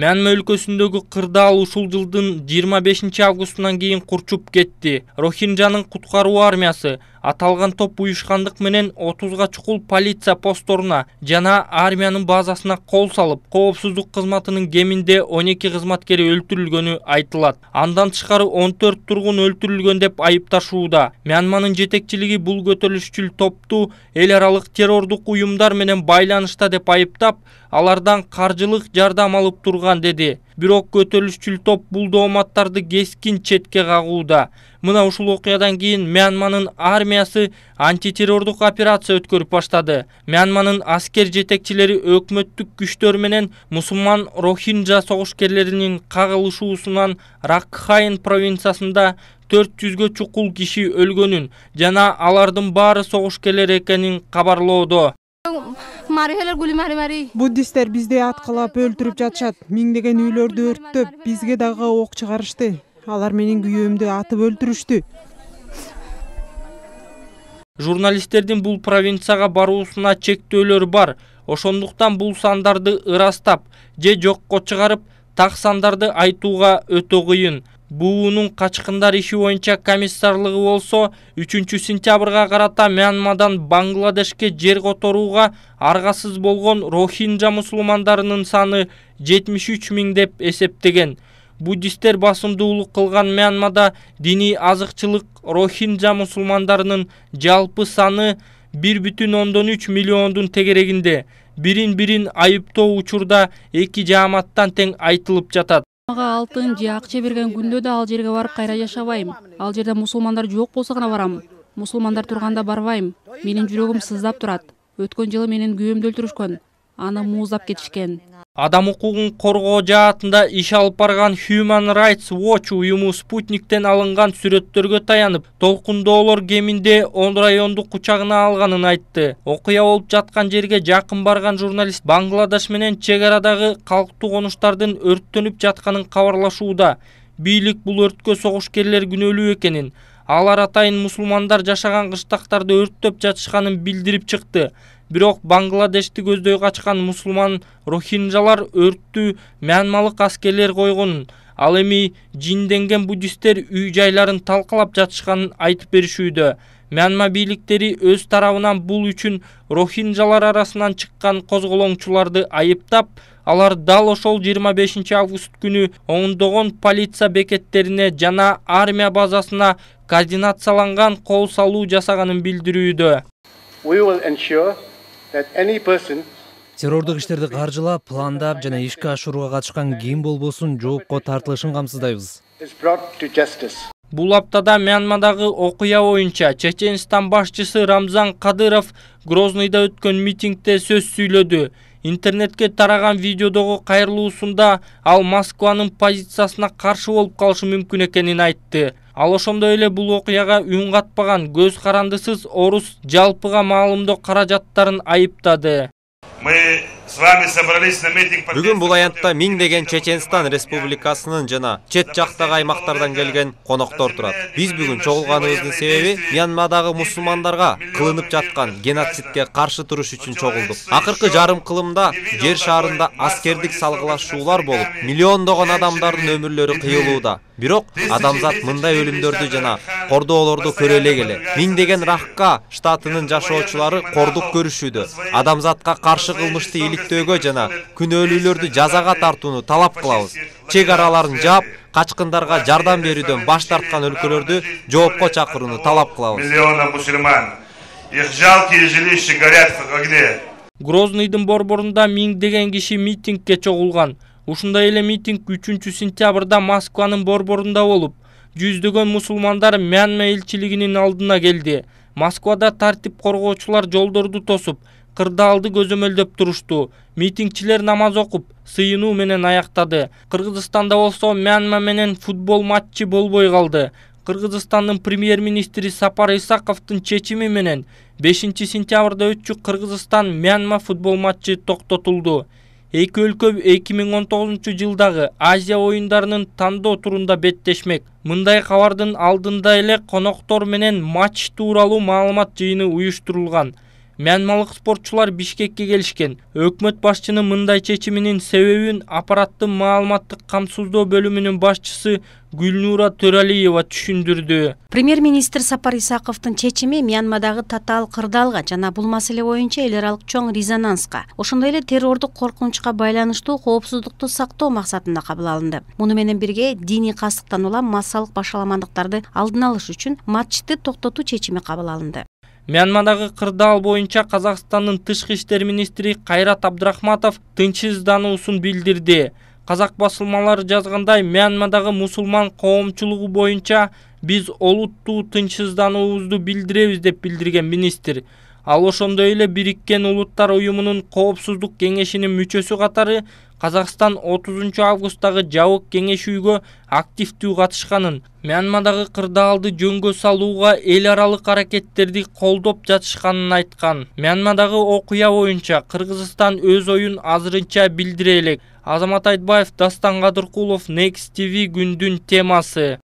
мянма өлкөсүндөгү кырдаал ушул жылдын жыйырма бешинчи августунан кийин курчуп кетти. Рохинжанын куткаруу армиясы аталган топ уюшкандык менен отузга чукул полиция постторуна жана армиянын базасына кол салып коопсуздук кызматынын кеминде он эки кызматкери өлтүрүлгөнү айтылат. Андан тышкары он төрт тургун өлтүрүлгөн деп айыпташууда. Мянманын жетекчилиги бул көтөрүлүшчүл топту эл аралык террордук уюмдар менен байланышта деп айыптап алардан каржылык жардам алып турган деди. Бирок көтөрүлүшчүл топ бул дооматтарды кескин четке кагууда. Мына ушул окуядан кийин мянманын армиясы антитеррордук операция өткөрүп баштады. Мянманын аскер жетекчилери өкмөттүк күчтөр менен мусулман рохинжа согушкерлеринин кагылышуусунан ракхайн провинциясында төрт жүзгө чукул киши өлгөнүн жана алардын баары согушкерлер экенин кабарлоодо. Буддисттер бизди аткылап өлтүрүп жатышат. Миңдеген үйлөрдү өрттөп бизге дагы ок чыгарышты. Алар менин күйөөмдү атып өлтүрүштү журналисттердин бул провинцияга баруусуна чектөөлөр бар. Ошондуктан бул сандарды ырастап же жокко чыгарып так сандарды айтууга өтө кыйын. Буунун качкындар иши боюнча комиссарлыгы болсо үчүнчү сентябрга карата мянмадан бангладешке жер которууга аргасыз болгон рохинжа мусулмандарынын саны жетимиш үч миң деп эсептеген буддисттер басымдуулук кылган мянмада диний азыкчылык рохинжа мусулмандарынын жалпы саны бир бүтүн ондон үч миллиондун тегерегинде. Бирин бирин айыптоо учурда эки жааматтан тең айтылып жатат. Мага алтын же акча берген күндө да ал жерге барып кайра жашабайм. Ал жерде мусулмандар жок болсо гана барам. Мусулмандар турганда барбайм. Менин жүрөгүм сыздап турат. Өткөн жылы менин күйөөмдү өлтүрүшкөн. Аны мууздап кетишкен адам укугун коргоо жаатында иш алып барган human rights watch уюму спутниктен алынган сүрөттөргө таянып толкундоолор кеминде он районду кучагына алганын айтты. Окуя болуп жаткан жерге жакын барган журналист бангладеш менен чек арадагы калктуу конуштардын өрттөнүп жатканын кабарлашууда. Бийлик бул өрткө согушкерлер күнөөлүү экенин алар атайын мусулмандар жашаган кыштактарды өрттөп жатышканын билдирип чыкты. Бирок бангладешти көздөй качкан мусулман рохинжалар өрттү мянмалык аскерлер койгонун ал эми жинденген буддисттер үй жайларын талкалап жатышканын айтып беришүүдө мянма бийликтери өз тарабынан бул үчүн рохинжалар арасынан чыккан козголоңчуларды айыптап алар дал ошол жыйырма бешинчи август күнү ондогон полиция бекеттерине жана армия базасына координацияланган кол салуу жасаганын билдирүүдө. Террордук иштерди каржылап пландап жана ишке ашырууга катышкан ким болбосун жоопко тартылышын камсыздайбыз бул аптада мянмадагы окуя боюнча чеченстан башчысы рамзан кадыров грозныйда өткөн митингде сөз сүйлөдү. Интернетке тараган видеодогу кайрылуусунда ал москванын позициясына каршы болуп калышы мүмкүн экенин айтты. Ал ошондой эле бул окуяга үн катпаган көз карандысыз орус жалпыга маалымдоо каражаттарын айыптады. Мы с вами собрались на митинг бүгүн бул аянтта миңдеген чеченстан республикасынын жана чет жактагы аймактардан келген коноктор турат биз бүгүн чогулганыбыздын себеби мьянмадагы мусулмандарга кылынып жаткан геноцидке каршы туруш үчүн чогулдук акыркы жарым кылымда жер шаарында аскердик салгылашуулар болуп миллиондогон адамдардын өмүрлөрү кыйылууда бирок адамзат мындай өлүмдөрдү жана кордоолорду көрө элек эле миңдеген ракка штатынын жашоочулары кордук көрүшүүдө адамзатка каршы кылмышты иликтөөгө жана күнөөлүүлөрдү жазага тартууну талап кылабыз. Чек араларын жаап качкындарга жардам берүүдөн баш тарткан өлкөлөрдү жоопко чакырууну талап кылабыз. Миллиона мусульман. Их жалкие жилища горят в огне грозныйдын борборунда миңдеген киши митингге чогулган. Ушундай эле митинг үчүнчү сентябрда москванын борборунда болуп жүздөгөн мусулмандар мянма элчилигинин алдына келди. Москвада тартип коргоочулар жолдорду тосуп кырдаалды көзөмөлдөп турушту. Митингчилер намаз окуп сыйынуу менен аяктады. Кыргызстанда болсо мянма менен футбол матчы болбой калды. Кыргызстандын премьер министри сапар исаковдун чечими менен бешинчи сентябрда өтчү кыргызстан мянма футбол матчы токтотулду. Эки өлкө эки миң он тогузунчу жылдагы азия оюндарынын тандоо турунда беттешмек. Мындай кабардын алдында эле коноктор менен матч тууралуу маалымат жыйыны уюштурулган мьянмалык спортчулар бишкекке келишкен. Өкмөт башчынын мындай чечиминин себебин аппараттын маалыматтык камсыздоо бөлүмүнүн башчысы гүлнура төралиева түшүндүрдү. Премьер министр сапар исаковдун чечими мьянмадагы татаал кырдаалга жана бул маселе боюнча эл аралык чоң резонанска. Ошондой эле террордук коркунучка байланыштуу коопсуздукту сактоо максатында кабыл алынды. Муну менен бирге диний кастыктан улам массалык башаламандыктарды алдын алыш үчүн матчты токтотуу чечими кабыл алынды мьянмадагы кырдаал боюнча казакстандын тышкы иштер министри кайрат абдрахматов тынчсыздануусун билдирди. Казак басылмалары жазгандай мьянмадагы мусулман коомчулугу боюнча биз олуттуу тынчсыздануубузду билдиребиз деп билдирген министр. Ал ошондой эле бириккен улуттар уюмунун коопсуздук кеңешинин мүчөсү катары казакстан отузунчу августтагы жабык кеңешүүгө активдүү катышканын мьянмадагы кырдаалды жөнгө салууга эл аралык аракеттерди колдоп жатышканын айткан. Мьянмадагы окуя боюнча кыргызстан өз оюн азырынча билдире элек азамат айтбаев дастан кадыркулов next tv күндүн темасы